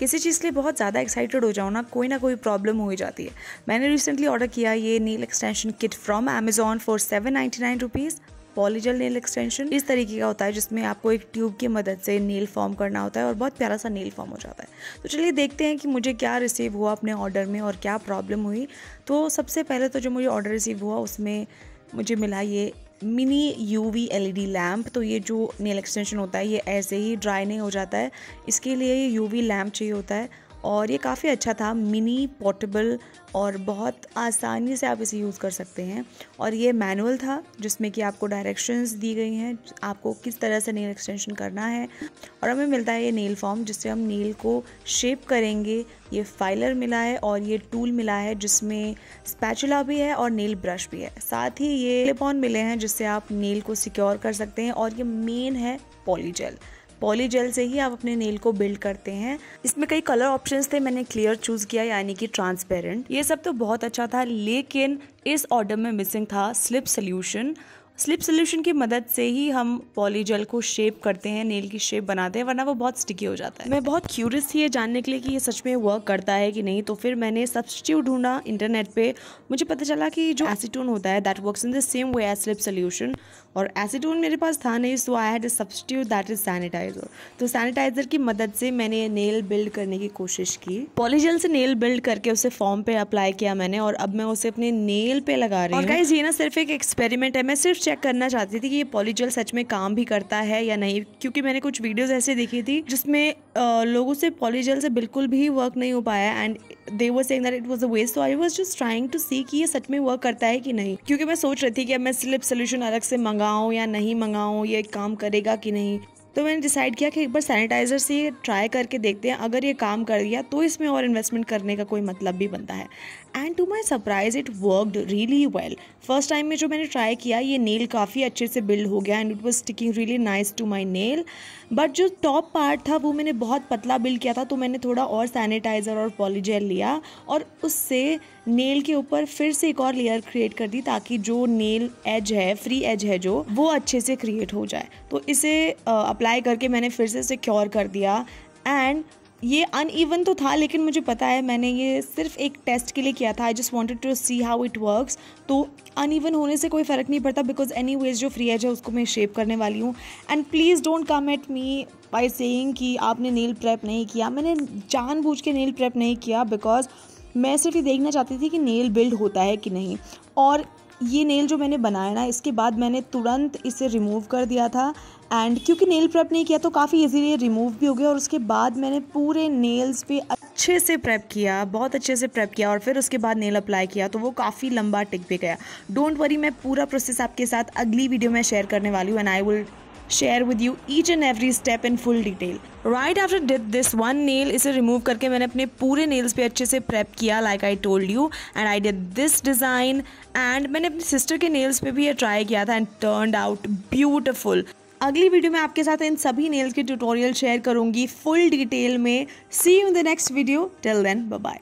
किसी चीज़ के लिए बहुत ज़्यादा एक्साइटेड हो जाओ ना, कोई ना कोई प्रॉब्लम हो ही जाती है। मैंने रिसेंटली ऑर्डर किया ये nail extension kit from Amazon for seven ninety nine rupees polygel nail extension इस तरीके का होता है, जिसमें आपको एक ट्यूब की मदद से नील फॉर्म करना होता है और बहुत प्यारा सा नील फॉर्म हो जाता है। तो चलिए देखते हैं कि मुझे क्या रिसीव हुआ अपने ऑर्डर में और क्या प्रॉब्लम हुई। तो सबसे पहले तो जो मुझे ऑर्डर रिसीव हुआ, उसमें मुझे मिला ये mini U V L E D lamp तो ये जो नेल एक्सटेंशन होता है, ये ऐसे ही ड्राई नहीं हो जाता है। इसके लिए ये यूवी लैम्प चाहिए होता है। और ये काफ़ी अच्छा था मिनी पोर्टेबल और बहुत आसानी से आप इसे यूज़ कर सकते हैं। और ये मैनुअल था, जिसमें कि आपको डायरेक्शंस दी गई हैं, आपको किस तरह से नेल एक्सटेंशन करना है। और हमें मिलता है ये नेल फॉर्म जिससे हम नेल को शेप करेंगे। ये फाइलर मिला है और ये टूल मिला है, जिसमें स्पैचुला भी है और नेल ब्रश भी है। साथ ही ये क्लिप मिले हैं, जिससे आप नेल को सिक्योर कर सकते हैं और ये मेन है पॉलीजेल पॉलीजेल से ही आप अपने नेल को बिल्ड करते हैं। इसमें कई कलर ऑप्शंस थे, मैंने क्लियर चूज़ किया, यानी कि ट्रांसपेरेंट ये सब तो बहुत अच्छा था, लेकिन इस ऑर्डर में मिसिंग था स्लिप सोल्यूशन स्लिप सोल्यूशन की मदद से ही हम पॉलीजेल को शेप करते हैं नेल की शेप बनाते हैं वरना वो बहुत स्टिकी हो जाता है। मैं बहुत क्यूरियस थी ये जानने के लिए कि ये सच में वर्क करता है कि नहीं तो फिर मैंने सब्सटीट्यूट ढूंढा इंटरनेट पे। मुझे पता चला कि जो एसीटोन होता है that works in the same way as slip solution और एसीटोन मेरे पास था नहीं so I had substitute that is sanitiser तो सैनिटाइजर की मदद से मैंने नेल बिल्ड करने की कोशिश की। पॉलीजेल से नेल बिल्ड करके उसे फॉर्म पे अप्लाई किया मैंने और अब मैं उसे अपने नेल पे लगा रही हूँ। और ये ना सिर्फ़ एक एक्सपेरिमेंट है मैं सिर्फ़ चेक करना चाहती थी कि ये पॉलीजेल सच में काम भी करता है या नहीं? क्योंकि मैंने कुछ वीडियोस ऐसे देखी थी जिसमें लोगों से पॉलीजेल से बिल्कुल भी वर्क नहीं हो पाया and they were saying that it was a waste so I was just trying to see कि ये सच में वर्क करता है कि नहीं? क्योंकि मैं सोच रही थी कि अब मैं स्लिप सोल्यूशन अलग से मंगाऊँ या नहीं मंगाऊँ, ये काम करेगा कि नहीं? तो मैंने डिसाइड किया कि एक बार सैनिटाइज़र से ये ट्राई करके देखते हैं। अगर ये काम कर दिया तो इसमें और इन्वेस्टमेंट करने का कोई मतलब भी बनता है। And to my surprise it worked really well first time में जो मैंने ट्राई किया, ये नेल काफ़ी अच्छे से बिल्ड हो गया and it was sticking really nice to my nail but जो टॉप पार्ट था, वो मैंने बहुत पतला बिल्ड किया था तो मैंने थोड़ा और सैनिटाइज़र और पॉलीजेल लिया और उससे नेल के ऊपर फिर से एक और लेयर क्रिएट कर दी ताकि जो नेल एज है फ्री एज है जो, वो अच्छे से क्रिएट हो जाए। तो इसे अप्लाई करके मैंने फिर से सिक्योर कर दिया। एंड ये अनइवन तो था, लेकिन मुझे पता है मैंने ये सिर्फ़ एक टेस्ट के लिए किया था। I just wanted to see how it works तो अनइवन होने से कोई फ़र्क नहीं पड़ता बिकॉज़ एनी वेज जो फ्री एज है, उसको मैं शेप करने वाली हूँ। And please don't come at me by saying कि आपने नील प्रेप नहीं किया। मैंने जानबूझ के नील प्रेप नहीं किया बिकॉज़ मैं सिर्फ़ ये देखना चाहती थी कि नेल बिल्ड होता है कि नहीं। और ये नेल जो मैंने बनाया ना, इसके बाद मैंने तुरंत इसे रिमूव कर दिया था। एंड क्योंकि नेल प्रेप नहीं किया तो काफ़ी इजीली रिमूव भी हो गया और उसके बाद मैंने पूरे नेल्स पे अच्छे से प्रेप किया, बहुत अच्छे से प्रेप किया और फिर उसके बाद नेल अप्लाई किया तो वो काफ़ी लंबा टिक भी गया। डोंट वरी मैं पूरा प्रोसेस आपके साथ अगली वीडियो में शेयर करने वाली हूँ and I will share with you each and every step in full detail right after did this one nail इसे रिमूव करके मैंने अपने पूरे नेल्स पे अच्छे से प्रेप किया like I told you and I did this design and मैंने अपनी सिस्टर के नेल्स पे भी ये ट्राई किया था एंड टर्न आउट ब्यूटिफुल अगली वीडियो में आपके साथ इन सभी नेल्स के ट्यूटोरियल शेयर करूँगी फुल डिटेल में. See you in the next video till then bye